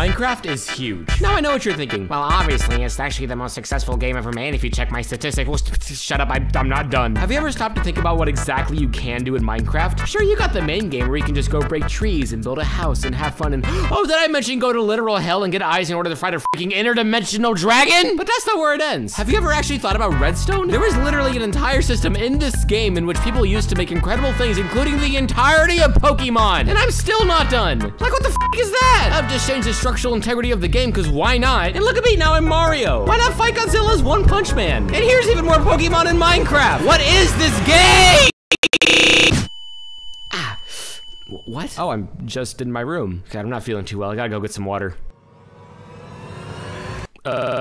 Minecraft is huge. Now I know what you're thinking. Well, obviously, it's actually the most successful game ever made if you check my statistics. Well, Shut up, I, I'm not done. Have you ever stopped to think about what exactly you can do in Minecraft? Sure, you got the main game where you can just go break trees and build a house and have fun and, oh, did I mention go to literal hell and get eyes in order to fight a freaking interdimensional dragon? But that's not where it ends. Have you ever actually thought about redstone? There is literally an entire system in this game in which people use to make incredible things, including the entirety of Pokemon. And I'm still not done. Like, what the is that? I've just changed the structural integrity of the game, because why not? And look at me, now I'm Mario. Why not fight Godzilla's One Punch Man? And here's even more Pokemon in Minecraft. What is this game? ah, what? Oh, I'm just in my room. God, I'm not feeling too well. I gotta go get some water. Uh.